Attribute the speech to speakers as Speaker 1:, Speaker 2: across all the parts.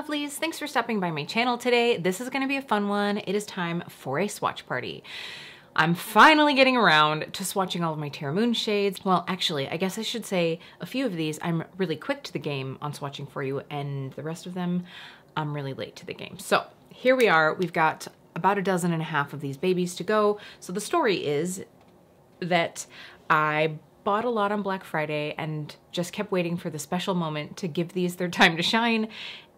Speaker 1: lovelies, thanks for stopping by my channel today. This is gonna be a fun one. It is time for a swatch party. I'm finally getting around to swatching all of my Terra Moon shades. Well, actually, I guess I should say a few of these I'm really quick to the game on swatching for you and the rest of them I'm really late to the game. So here we are, we've got about a dozen and a half of these babies to go. So the story is that I bought a lot on Black Friday and just kept waiting for the special moment to give these their time to shine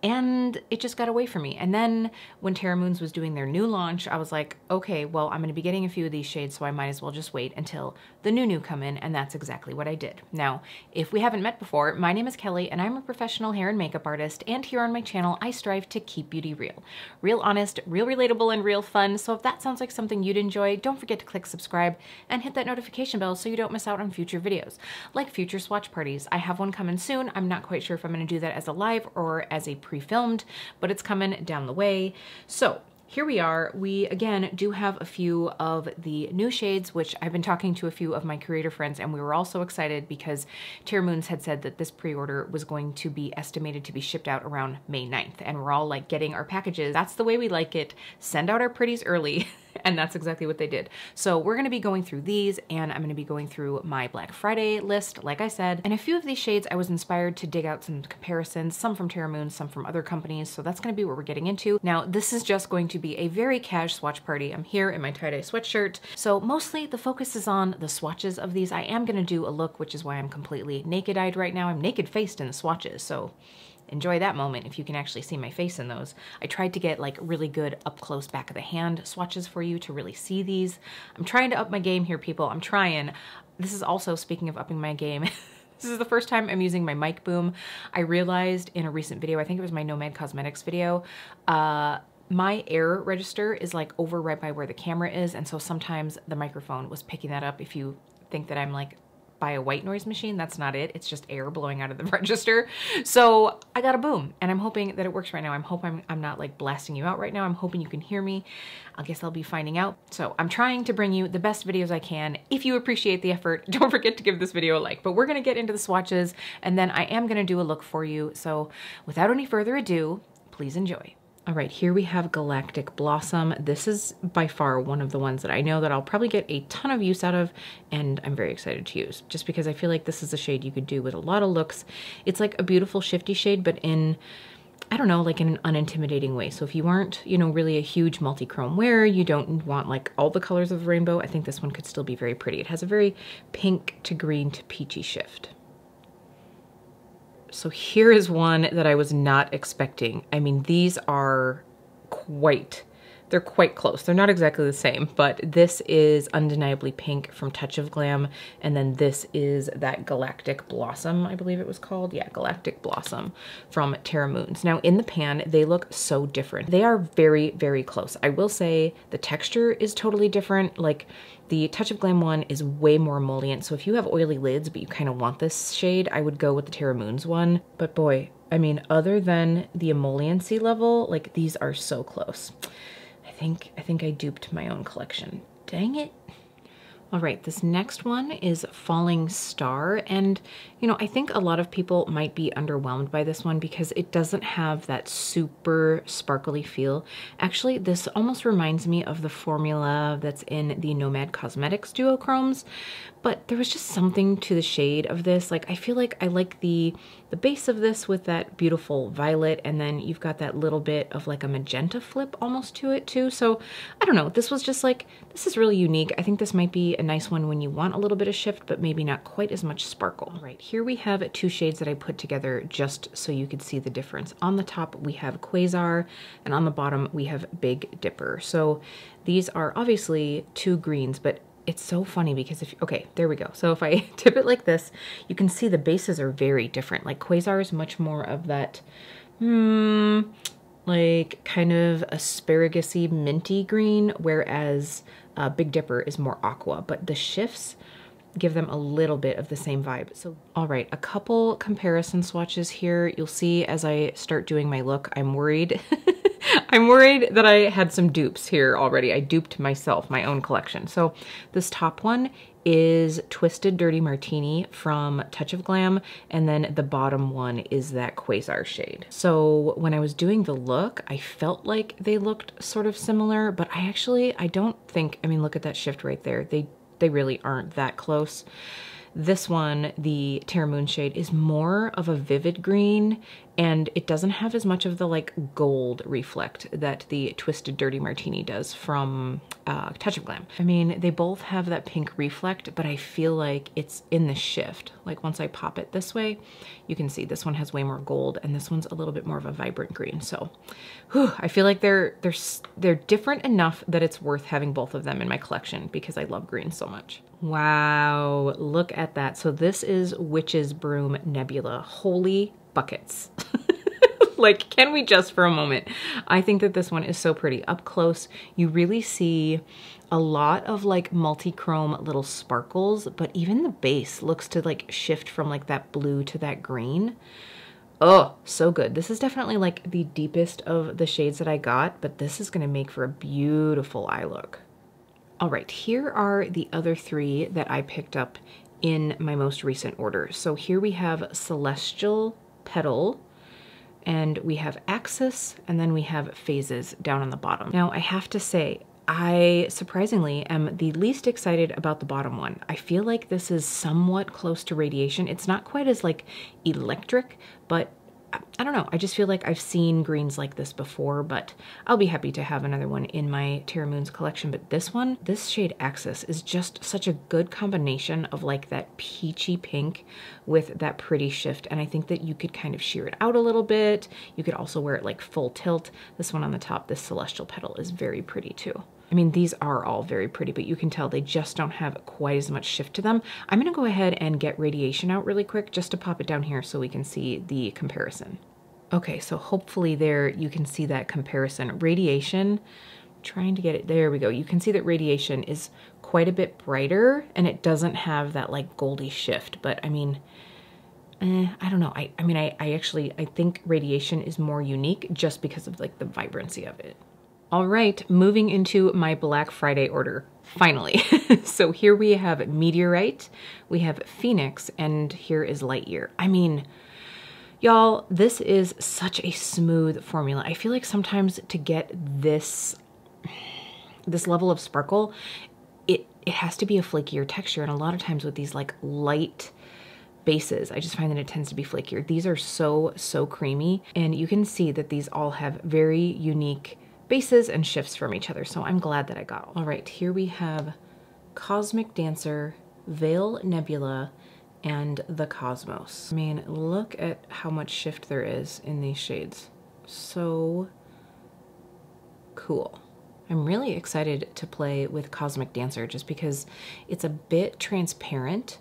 Speaker 1: and it just got away from me. And then when Terra Moons was doing their new launch, I was like, okay, well, I'm gonna be getting a few of these shades, so I might as well just wait until the new new come in, and that's exactly what I did. Now, if we haven't met before, my name is Kelly, and I'm a professional hair and makeup artist, and here on my channel, I strive to keep beauty real. Real honest, real relatable, and real fun, so if that sounds like something you'd enjoy, don't forget to click subscribe and hit that notification bell so you don't miss out on future videos, like future swatch parties. I have one coming soon. I'm not quite sure if I'm gonna do that as a live or as a pre-filmed, but it's coming down the way. So here we are. We, again, do have a few of the new shades, which I've been talking to a few of my creator friends, and we were all so excited because Terra Moons had said that this pre-order was going to be estimated to be shipped out around May 9th, and we're all like getting our packages. That's the way we like it. Send out our pretties early. and that's exactly what they did. So we're gonna be going through these and I'm gonna be going through my Black Friday list, like I said. And a few of these shades I was inspired to dig out some comparisons, some from Terra Moon, some from other companies. So that's gonna be what we're getting into. Now, this is just going to be a very cash swatch party. I'm here in my tie-dye sweatshirt. So mostly the focus is on the swatches of these. I am gonna do a look, which is why I'm completely naked-eyed right now. I'm naked-faced in the swatches, so enjoy that moment if you can actually see my face in those. I tried to get like really good up close back of the hand swatches for you to really see these. I'm trying to up my game here, people. I'm trying. This is also, speaking of upping my game, This is the first time I'm using my mic boom. I realized in a recent video, I think it was my Nomad Cosmetics video, uh, my air register is like over right by where the camera is. And so sometimes the microphone was picking that up if you think that I'm like by a white noise machine. That's not it. It's just air blowing out of the register. So I got a boom and I'm hoping that it works right now. I'm hoping I'm, I'm not like blasting you out right now. I'm hoping you can hear me. I guess I'll be finding out. So I'm trying to bring you the best videos I can. If you appreciate the effort, don't forget to give this video a like. But we're gonna get into the swatches and then I am gonna do a look for you. So without any further ado, please enjoy. All right, here we have Galactic Blossom. This is by far one of the ones that I know that I'll probably get a ton of use out of and I'm very excited to use just because I feel like this is a shade you could do with a lot of looks. It's like a beautiful shifty shade, but in, I don't know, like in an unintimidating way. So if you aren't, you know, really a huge multi-chrome wearer, you don't want like all the colors of the rainbow, I think this one could still be very pretty. It has a very pink to green to peachy shift. So here is one that I was not expecting. I mean, these are quite, they're quite close. They're not exactly the same, but this is undeniably pink from Touch of Glam. And then this is that Galactic Blossom, I believe it was called. Yeah, Galactic Blossom from Terra Moons. Now in the pan, they look so different. They are very, very close. I will say the texture is totally different. Like the Touch of Glam one is way more emollient, so if you have oily lids but you kind of want this shade, I would go with the Terra Moons one. But boy, I mean, other than the emolliency level, like these are so close. I think, I think I duped my own collection. Dang it. All right, this next one is Falling Star. And, you know, I think a lot of people might be underwhelmed by this one because it doesn't have that super sparkly feel. Actually, this almost reminds me of the formula that's in the Nomad Cosmetics duochromes, but there was just something to the shade of this. Like, I feel like I like the the base of this with that beautiful violet and then you've got that little bit of like a magenta flip almost to it too. So I don't know, this was just like, this is really unique. I think this might be a nice one when you want a little bit of shift, but maybe not quite as much sparkle. All right, here we have two shades that I put together just so you could see the difference. On the top, we have Quasar, and on the bottom, we have Big Dipper. So these are obviously two greens, but it's so funny because if, okay, there we go. So if I tip it like this, you can see the bases are very different. Like Quasar is much more of that, hmm, like kind of asparagus minty green, whereas uh, Big Dipper is more aqua. But the shifts give them a little bit of the same vibe. So, all right, a couple comparison swatches here. You'll see as I start doing my look, I'm worried. I'm worried that I had some dupes here already. I duped myself, my own collection. So this top one is Twisted Dirty Martini from Touch of Glam, and then the bottom one is that Quasar shade. So when I was doing the look, I felt like they looked sort of similar, but I actually, I don't think, I mean, look at that shift right there. They, they really aren't that close. This one, the Terra Moon shade, is more of a vivid green and it doesn't have as much of the like gold reflect that the Twisted Dirty Martini does from uh, Touch of Glam. I mean, they both have that pink reflect, but I feel like it's in the shift. Like once I pop it this way, you can see this one has way more gold and this one's a little bit more of a vibrant green. So whew, I feel like they're, they're, they're different enough that it's worth having both of them in my collection because I love green so much. Wow, look at that. So this is Witch's Broom Nebula. Holy buckets. like, can we just for a moment? I think that this one is so pretty. Up close, you really see a lot of like multi-chrome little sparkles, but even the base looks to like shift from like that blue to that green. Oh, so good. This is definitely like the deepest of the shades that I got, but this is gonna make for a beautiful eye look. All right, here are the other three that I picked up in my most recent order. So here we have Celestial Petal, and we have Axis, and then we have Phases down on the bottom. Now, I have to say, I surprisingly am the least excited about the bottom one. I feel like this is somewhat close to radiation. It's not quite as like electric, but I don't know. I just feel like I've seen greens like this before, but I'll be happy to have another one in my Terra Moons collection. But this one, this shade Axis is just such a good combination of like that peachy pink with that pretty shift. And I think that you could kind of sheer it out a little bit. You could also wear it like full tilt. This one on the top, this Celestial Petal is very pretty too. I mean, these are all very pretty, but you can tell they just don't have quite as much shift to them. I'm gonna go ahead and get radiation out really quick just to pop it down here so we can see the comparison. Okay, so hopefully there you can see that comparison. Radiation, trying to get it, there we go. You can see that radiation is quite a bit brighter and it doesn't have that like goldy shift, but I mean, eh, I don't know. I, I mean, I, I actually, I think radiation is more unique just because of like the vibrancy of it. All right, moving into my Black Friday order, finally. so here we have Meteorite, we have Phoenix, and here is Lightyear. I mean, y'all, this is such a smooth formula. I feel like sometimes to get this, this level of sparkle, it, it has to be a flakier texture. And a lot of times with these like light, bases. I just find that it tends to be flakier. These are so, so creamy. And you can see that these all have very unique bases and shifts from each other. So I'm glad that I got all. all right, here we have Cosmic Dancer, Veil Nebula, and the Cosmos. I mean, look at how much shift there is in these shades. So cool. I'm really excited to play with Cosmic Dancer just because it's a bit transparent.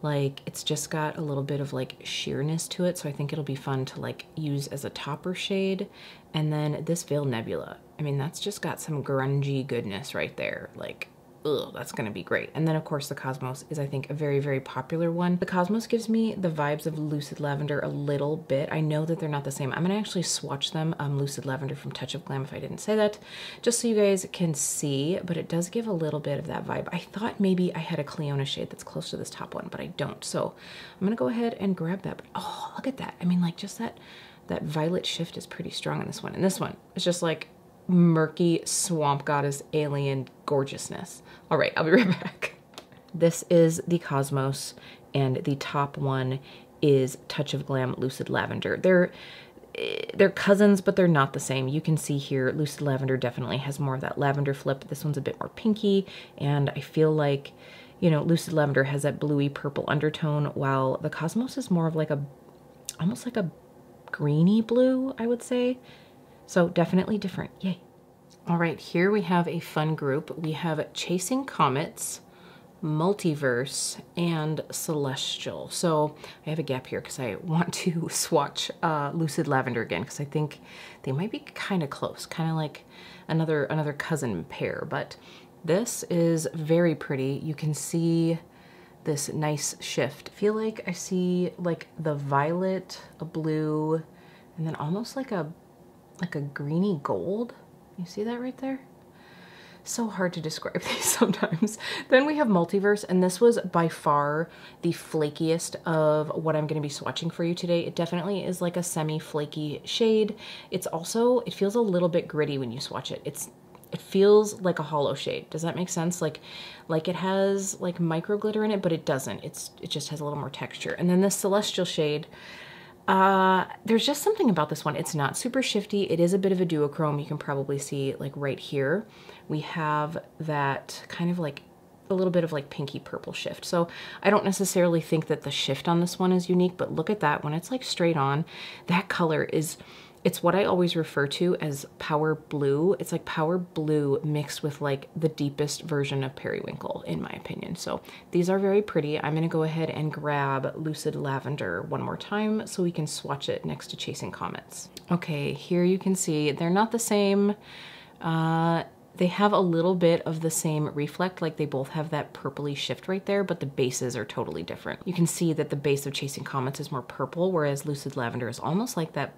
Speaker 1: Like it's just got a little bit of like sheerness to it. So I think it'll be fun to like use as a topper shade. And then this Veil Nebula. I mean, that's just got some grungy goodness right there. Like, ugh, that's gonna be great. And then of course the Cosmos is I think a very, very popular one. The Cosmos gives me the vibes of Lucid Lavender a little bit. I know that they're not the same. I'm gonna actually swatch them, um, Lucid Lavender from Touch of Glam if I didn't say that, just so you guys can see, but it does give a little bit of that vibe. I thought maybe I had a Clionadh shade that's close to this top one, but I don't. So I'm gonna go ahead and grab that. But oh, look at that. I mean, like just that, that violet shift is pretty strong in this one. And this one it's just like murky swamp goddess alien gorgeousness. All right, I'll be right back. This is the Cosmos and the top one is Touch of Glam Lucid Lavender. They're eh, they're cousins, but they're not the same. You can see here, Lucid Lavender definitely has more of that lavender flip. This one's a bit more pinky, and I feel like, you know, Lucid Lavender has that bluey purple undertone, while the Cosmos is more of like a, almost like a greeny blue, I would say. So definitely different, yay. All right, here we have a fun group. We have Chasing Comets, Multiverse, and Celestial. So I have a gap here because I want to swatch uh, Lucid Lavender again because I think they might be kind of close, kind of like another another cousin pair. But this is very pretty. You can see this nice shift. I feel like I see like the violet, a blue, and then almost like a like a greeny gold. You see that right there? so hard to describe these sometimes. then we have Multiverse, and this was by far the flakiest of what I'm going to be swatching for you today. It definitely is like a semi-flaky shade. It's also, it feels a little bit gritty when you swatch it. It's it feels like a hollow shade. Does that make sense? Like, like it has like micro glitter in it, but it doesn't. It's it just has a little more texture. And then this celestial shade, uh, there's just something about this one. It's not super shifty. It is a bit of a duochrome. You can probably see like right here. We have that kind of like a little bit of like pinky purple shift. So I don't necessarily think that the shift on this one is unique, but look at that. When it's like straight on, that color is it's what I always refer to as power blue. It's like power blue mixed with like the deepest version of periwinkle, in my opinion. So these are very pretty. I'm gonna go ahead and grab Lucid Lavender one more time so we can swatch it next to Chasing Comets. Okay, here you can see they're not the same. Uh, they have a little bit of the same reflect, like they both have that purpley shift right there, but the bases are totally different. You can see that the base of Chasing Comets is more purple, whereas Lucid Lavender is almost like that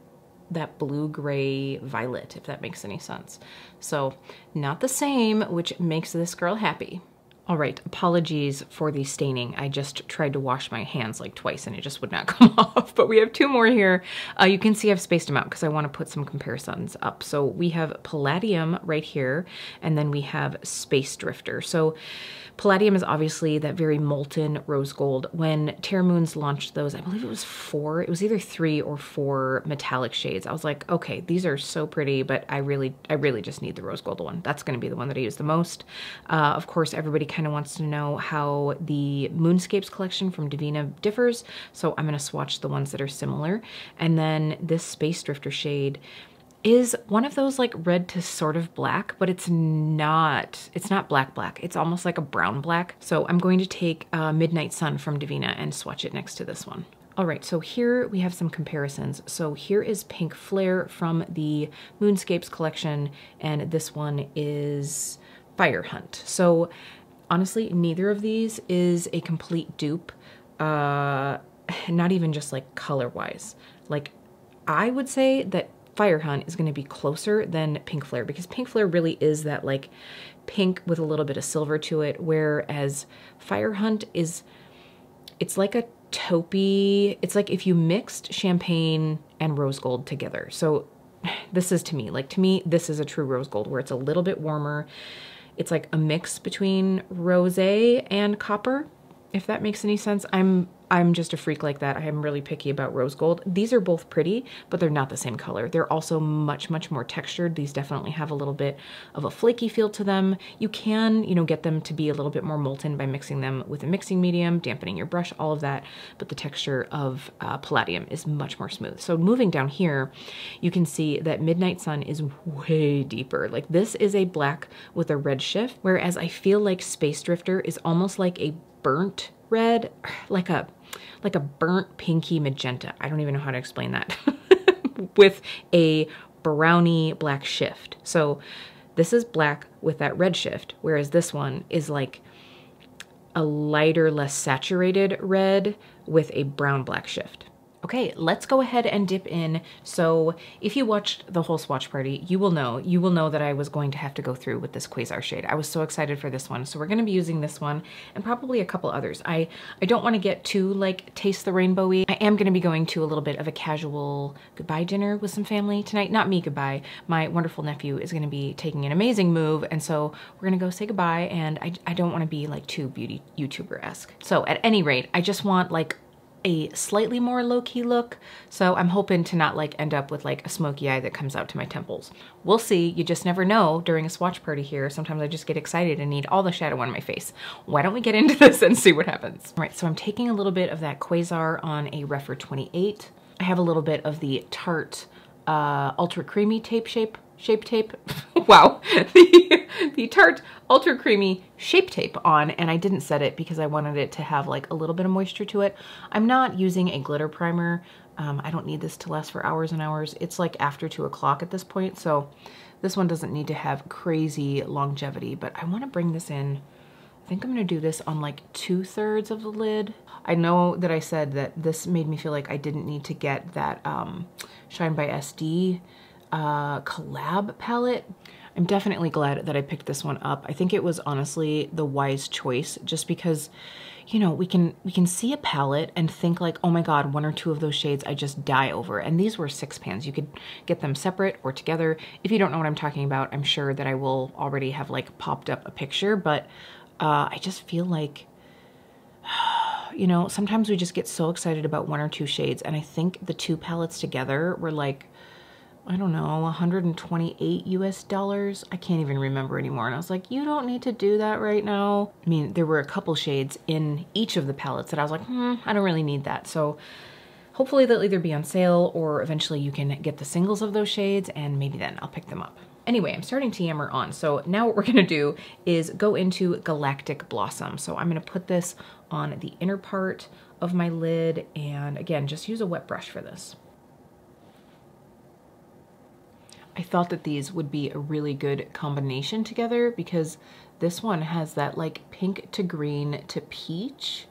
Speaker 1: that blue gray violet, if that makes any sense. So not the same, which makes this girl happy. All right, apologies for the staining. I just tried to wash my hands like twice and it just would not come off, but we have two more here. Uh, you can see I've spaced them out because I want to put some comparisons up. So we have Palladium right here, and then we have Space Drifter. So Palladium is obviously that very molten rose gold. When Terra Moons launched those, I believe it was four, it was either three or four metallic shades. I was like, okay, these are so pretty, but I really, I really just need the rose gold one. That's gonna be the one that I use the most. Uh, of course, everybody kind of wants to know how the Moonscapes collection from Devinah differs, so I'm gonna swatch the ones that are similar. And then this Space Drifter shade, is one of those like red to sort of black, but it's not, it's not black black. It's almost like a brown black. So I'm going to take uh, Midnight Sun from Devinah and swatch it next to this one. All right, so here we have some comparisons. So here is Pink Flare from the Moonscapes collection, and this one is Fire Hunt. So honestly, neither of these is a complete dupe, uh, not even just like color-wise. Like, I would say that Fire Hunt is going to be closer than Pink Flare because Pink Flare really is that like pink with a little bit of silver to it, whereas Fire Hunt is, it's like a taupey, it's like if you mixed champagne and rose gold together. So this is to me, like to me, this is a true rose gold where it's a little bit warmer. It's like a mix between rose and copper, if that makes any sense. I'm I'm just a freak like that. I am really picky about rose gold. These are both pretty, but they're not the same color. They're also much, much more textured. These definitely have a little bit of a flaky feel to them. You can, you know, get them to be a little bit more molten by mixing them with a mixing medium, dampening your brush, all of that. But the texture of uh, Palladium is much more smooth. So moving down here, you can see that Midnight Sun is way deeper. Like this is a black with a red shift, whereas I feel like Space Drifter is almost like a burnt red, like a like a burnt pinky magenta. I don't even know how to explain that. with a brownie black shift. So this is black with that red shift, whereas this one is like a lighter, less saturated red with a brown black shift. Okay, let's go ahead and dip in. So if you watched the whole swatch party, you will know, you will know that I was going to have to go through with this Quasar shade. I was so excited for this one. So we're gonna be using this one and probably a couple others. I, I don't wanna get too like taste the rainbowy. I am gonna be going to a little bit of a casual goodbye dinner with some family tonight. Not me goodbye. My wonderful nephew is gonna be taking an amazing move. And so we're gonna go say goodbye and I, I don't wanna be like too beauty YouTuber-esque. So at any rate, I just want like a slightly more low-key look. So I'm hoping to not like end up with like a smoky eye that comes out to my temples. We'll see, you just never know during a swatch party here. Sometimes I just get excited and need all the shadow on my face. Why don't we get into this and see what happens? All right, so I'm taking a little bit of that Quasar on a Rephr 28. I have a little bit of the Tarte uh, Ultra Creamy Tape Shape Shape Tape. wow. the, the Tarte Ultra Creamy Shape Tape on, and I didn't set it because I wanted it to have like a little bit of moisture to it. I'm not using a glitter primer. Um, I don't need this to last for hours and hours. It's like after two o'clock at this point, so this one doesn't need to have crazy longevity, but I want to bring this in I think I'm gonna do this on like two thirds of the lid. I know that I said that this made me feel like I didn't need to get that um, Shine by SD uh, collab palette. I'm definitely glad that I picked this one up. I think it was honestly the wise choice just because, you know, we can we can see a palette and think like, oh my God, one or two of those shades I just die over. And these were six pans. You could get them separate or together. If you don't know what I'm talking about, I'm sure that I will already have like popped up a picture, but uh, I just feel like, you know, sometimes we just get so excited about one or two shades. And I think the two palettes together were like, I don't know, 128 US dollars. I can't even remember anymore. And I was like, you don't need to do that right now. I mean, there were a couple shades in each of the palettes that I was like, hmm, I don't really need that. So hopefully they'll either be on sale or eventually you can get the singles of those shades and maybe then I'll pick them up. Anyway, I'm starting to yammer on. So now what we're gonna do is go into Galactic Blossom. So I'm gonna put this on the inner part of my lid and again, just use a wet brush for this. I thought that these would be a really good combination together because this one has that like pink to green to peach.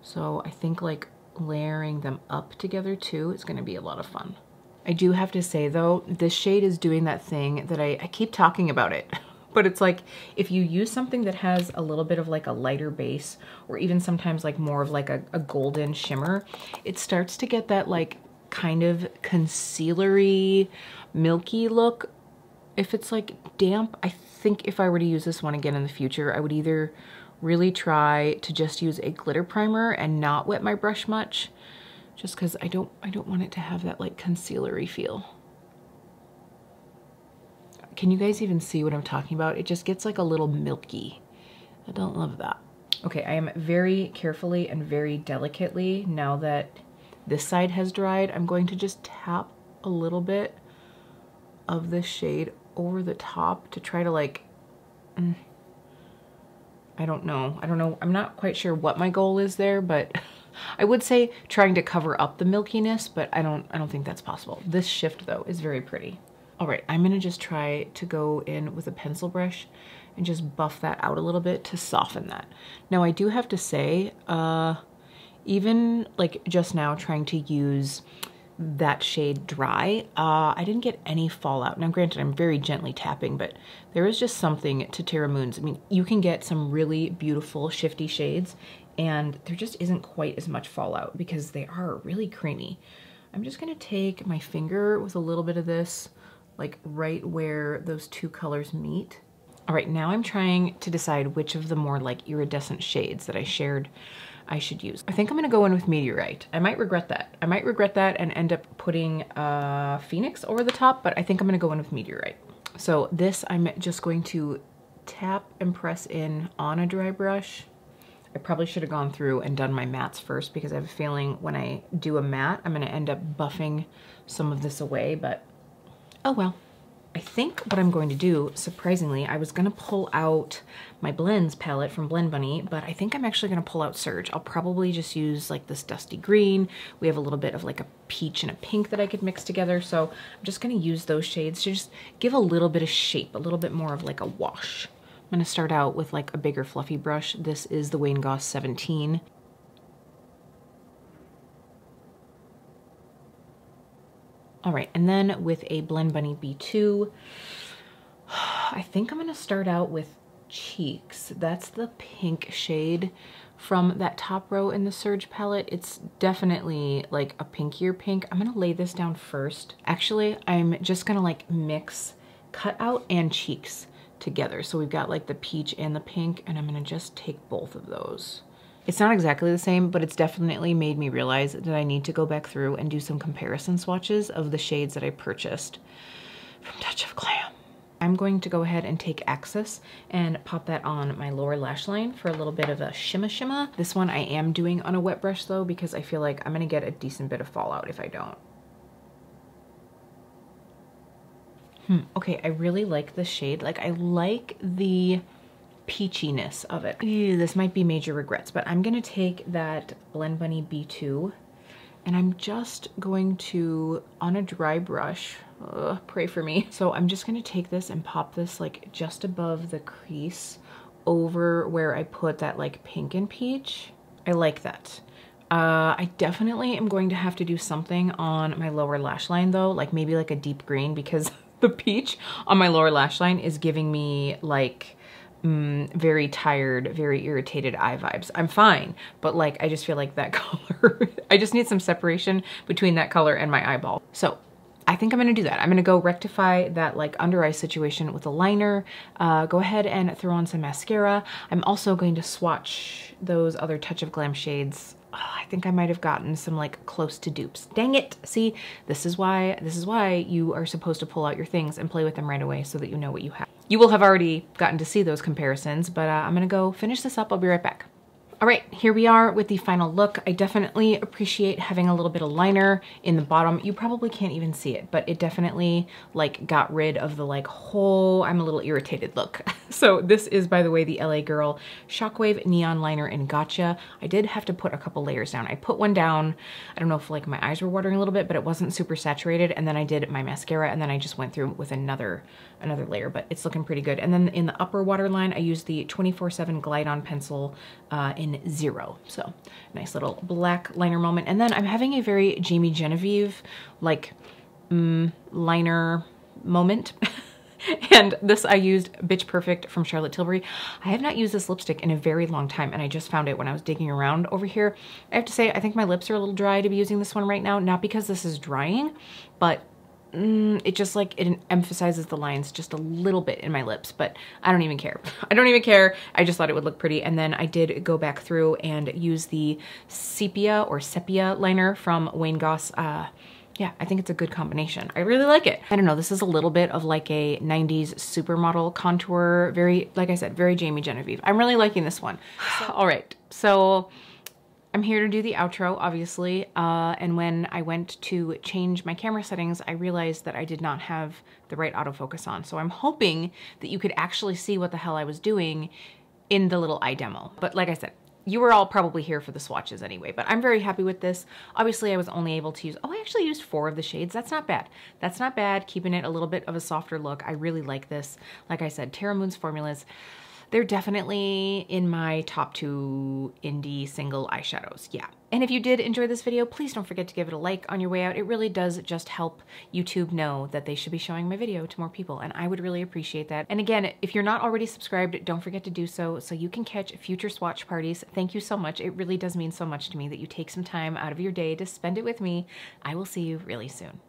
Speaker 1: So I think like layering them up together too is gonna be a lot of fun. I do have to say though, this shade is doing that thing that I, I keep talking about it. But it's like, if you use something that has a little bit of like a lighter base, or even sometimes like more of like a, a golden shimmer, it starts to get that like kind of concealery, milky look. If it's like damp, I think if I were to use this one again in the future, I would either really try to just use a glitter primer and not wet my brush much, just because I don't, I don't want it to have that like concealery feel. Can you guys even see what I'm talking about? It just gets like a little milky. I don't love that. Okay, I am very carefully and very delicately, now that this side has dried, I'm going to just tap a little bit of this shade over the top to try to like, mm, I don't know. I don't know. I'm not quite sure what my goal is there, but I would say trying to cover up the milkiness, but I don't, I don't think that's possible. This shift though is very pretty. All right, I'm gonna just try to go in with a pencil brush and just buff that out a little bit to soften that. Now I do have to say, uh, even like just now trying to use that shade dry, uh, I didn't get any fallout. Now granted, I'm very gently tapping, but there is just something to Terra Moons. I mean, you can get some really beautiful shifty shades and there just isn't quite as much fallout because they are really creamy. I'm just gonna take my finger with a little bit of this, like right where those two colors meet. All right, now I'm trying to decide which of the more like iridescent shades that I shared I should use. I think I'm gonna go in with Meteorite. I might regret that. I might regret that and end up putting uh, Phoenix over the top, but I think I'm gonna go in with Meteorite. So this I'm just going to tap and press in on a dry brush. I probably should have gone through and done my mattes first because I have a feeling when I do a matte, I'm gonna end up buffing some of this away, but oh well. I think what I'm going to do, surprisingly, I was gonna pull out my blends palette from Blend Bunny, but I think I'm actually gonna pull out Surge. I'll probably just use like this dusty green. We have a little bit of like a peach and a pink that I could mix together. So I'm just gonna use those shades to just give a little bit of shape, a little bit more of like a wash. I'm gonna start out with like a bigger fluffy brush. This is the Wayne Goss 17. All right, and then with a Blend Bunny B2, I think I'm gonna start out with Cheeks. That's the pink shade from that top row in the Surge palette. It's definitely like a pinkier pink. I'm gonna lay this down first. Actually, I'm just gonna like mix Cutout and Cheeks together. So we've got like the peach and the pink, and I'm gonna just take both of those. It's not exactly the same, but it's definitely made me realize that I need to go back through and do some comparison swatches of the shades that I purchased from Touch of Glam. I'm going to go ahead and take Axis and pop that on my lower lash line for a little bit of a shimma shimma. This one I am doing on a wet brush though because I feel like I'm gonna get a decent bit of fallout if I don't. Hmm, okay, I really like the shade. Like I like the peachiness of it. Ew, this might be major regrets, but I'm gonna take that Blend Bunny B2 and I'm just going to, on a dry brush, pray for me. So I'm just gonna take this and pop this like just above the crease over where I put that like pink and peach. I like that. Uh, I definitely am going to have to do something on my lower lash line though, like maybe like a deep green because the peach on my lower lash line is giving me like mm, very tired, very irritated eye vibes. I'm fine, but like I just feel like that color, I just need some separation between that color and my eyeball. So I think I'm gonna do that. I'm gonna go rectify that like under eye situation with a liner, uh, go ahead and throw on some mascara. I'm also going to swatch those other Touch of Glam shades oh, I think I might have gotten some like close to dupes. Dang it. See, this is why, this is why you are supposed to pull out your things and play with them right away so that you know what you have. You will have already gotten to see those comparisons, but uh, I'm gonna go finish this up. I'll be right back. All right, here we are with the final look. I definitely appreciate having a little bit of liner in the bottom. You probably can't even see it, but it definitely like got rid of the like whole, I'm a little irritated look. so this is, by the way, the LA Girl Shockwave Neon Liner in Gotcha. I did have to put a couple layers down. I put one down, I don't know if like my eyes were watering a little bit, but it wasn't super saturated. And then I did my mascara and then I just went through with another, another layer, but it's looking pretty good. And then in the upper waterline, I used the 24-7 Glide On Pencil uh, in zero. So nice little black liner moment. And then I'm having a very Jamie Genevieve like mm, liner moment. and this I used Bitch Perfect from Charlotte Tilbury. I have not used this lipstick in a very long time and I just found it when I was digging around over here. I have to say, I think my lips are a little dry to be using this one right now, not because this is drying, but mm, it just like, it emphasizes the lines just a little bit in my lips, but I don't even care. I don't even care. I just thought it would look pretty. And then I did go back through and use the sepia or sepia liner from Wayne Goss. Uh, yeah, I think it's a good combination. I really like it. I don't know, this is a little bit of like a 90s supermodel contour. Very, like I said, very Jamie Genevieve. I'm really liking this one. All right, so I'm here to do the outro, obviously, uh, and when I went to change my camera settings, I realized that I did not have the right autofocus on. So I'm hoping that you could actually see what the hell I was doing in the little eye demo. But like I said, you were all probably here for the swatches anyway, but I'm very happy with this. Obviously, I was only able to use, oh, I actually used four of the shades. That's not bad. That's not bad, keeping it a little bit of a softer look. I really like this. Like I said, Terra Moon's formulas, they're definitely in my top two indie single eyeshadows, yeah. And if you did enjoy this video, please don't forget to give it a like on your way out. It really does just help YouTube know that they should be showing my video to more people, and I would really appreciate that. And again, if you're not already subscribed, don't forget to do so so you can catch future swatch parties. Thank you so much. It really does mean so much to me that you take some time out of your day to spend it with me. I will see you really soon.